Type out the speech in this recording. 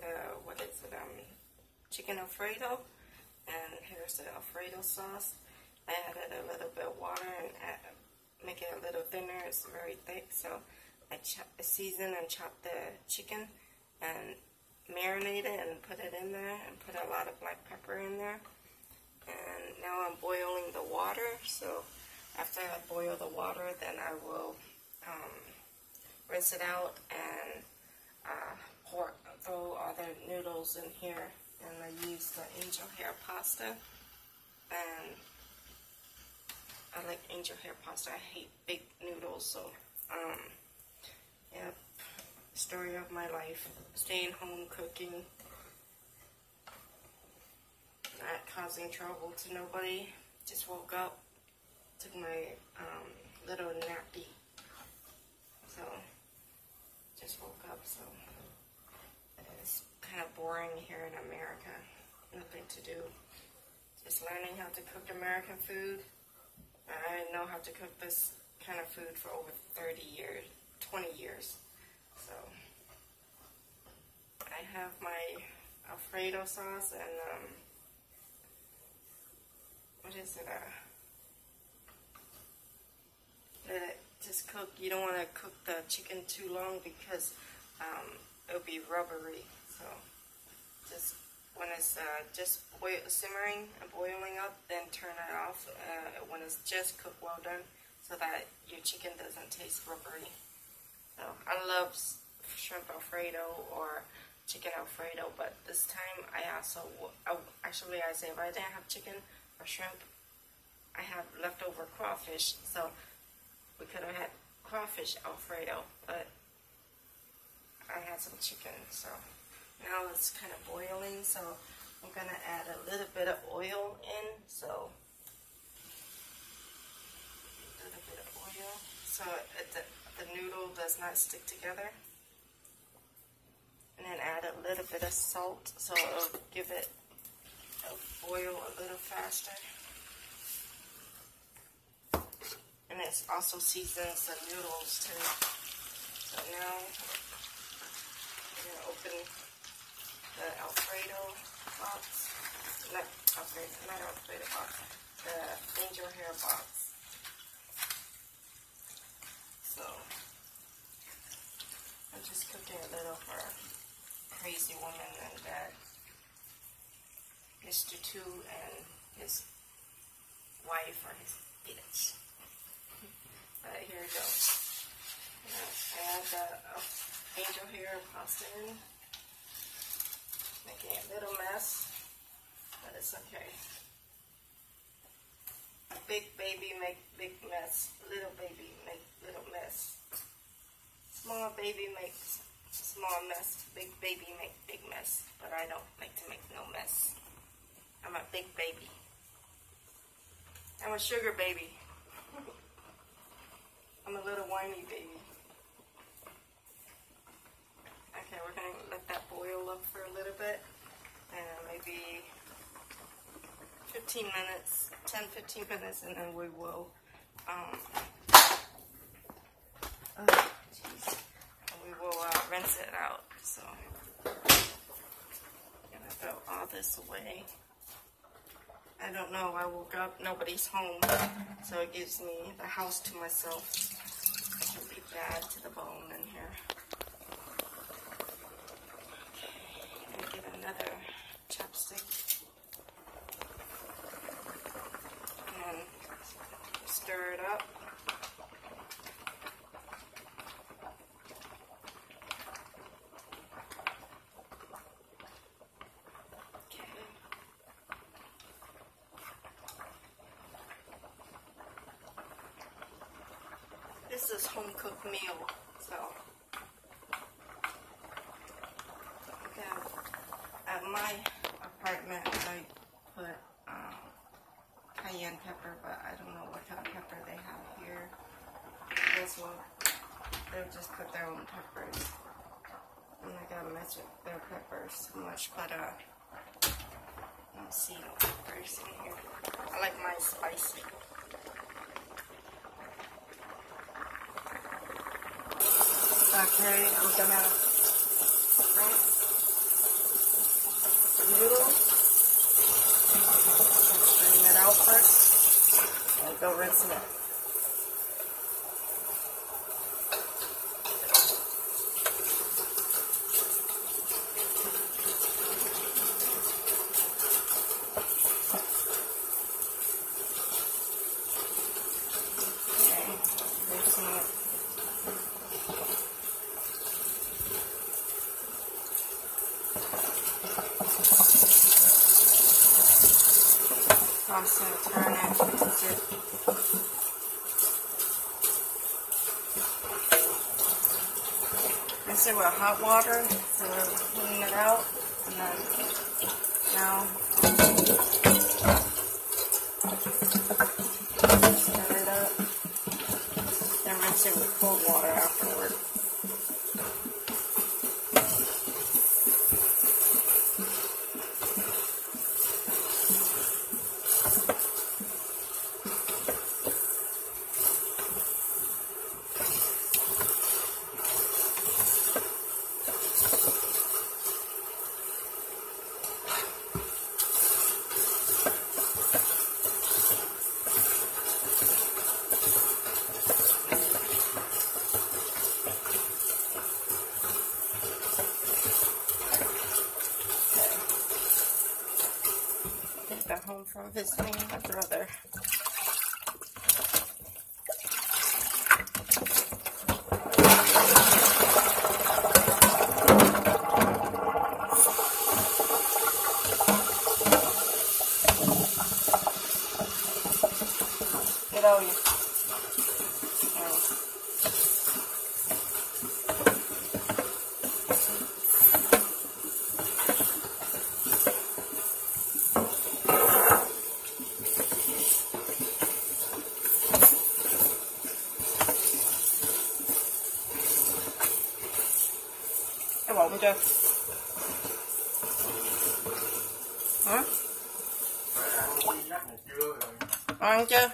the, what is it, um, chicken alfredo. And here's the alfredo sauce. I added a little bit of water and add, make it a little thinner. It's very thick, so I chop, season and chop the chicken and marinate it and put it in there and put a lot of black pepper in there. And now I'm boiling the water, so after I boil the water, then I will um, rinse it out and uh, pour, throw all the noodles in here. And I use the angel hair pasta. And I like angel hair pasta. I hate big noodles, so um, yep. Story of my life. Staying home cooking. Not causing trouble to nobody. Just woke up. Took my um, little nappy. So, just woke up, so it's kind of boring here in America. To do. Just learning how to cook American food. I know how to cook this kind of food for over 30 years, 20 years. So, I have my Alfredo sauce and, um, what is it, uh, just cook. You don't want to cook the chicken too long because um, it'll be rubbery. So just when it's uh, just boil, simmering and boiling up, then turn it off uh, when it's just cooked well done so that your chicken doesn't taste rubbery. So I love shrimp alfredo or chicken alfredo, but this time I also, I, actually I say if I didn't have chicken or shrimp, I have leftover crawfish. So we could have had crawfish alfredo, but I had some chicken, so now it's kind of boiling, so I'm going to add a little bit of oil in, so a little bit of oil, so it, the, the noodle does not stick together. And then add a little bit of salt, so it'll give it a boil a little faster. And it also seasons the noodles too. So now I'm gonna open the Alfredo box. Not Alfredo, not Alfredo box. The angel hair box. So I'm just cooking a little for crazy woman and that Mr. Two and his wife or his bitch. Alright, here we go. Add the uh, angel hair pasta in. Making a little mess, but it's okay. Big baby make big mess. Little baby make little mess. Small baby makes small mess. Big baby make big mess. But I don't like to make no mess. I'm a big baby. I'm a sugar baby. I'm a little whiny baby. To let that boil up for a little bit. And maybe 15 minutes, 10, 15 minutes, and then we will, um, oh, we will uh, rinse it out. So, I'm to throw all this away. I don't know. I woke up, nobody's home, so it gives me the house to myself. I can be bad to the bone in here. Okay, get another chopstick and stir it up. Is home cooked meal, so at my apartment I put um, cayenne pepper, but I don't know what kind of pepper they have here. This one, they'll just put their own peppers. I'm not gonna mess with their peppers too much, but uh, I don't see no peppers in here. I like mine spicy. Okay, I'm gonna noodles. Strain that out first. And go rinse it out. I'm just going to turn it. Rinse it with hot water to clean it out. And then now stir it up. Then rinse it with cold water afterward. Visiting my brother. Chưa? Hả? Ăn chưa?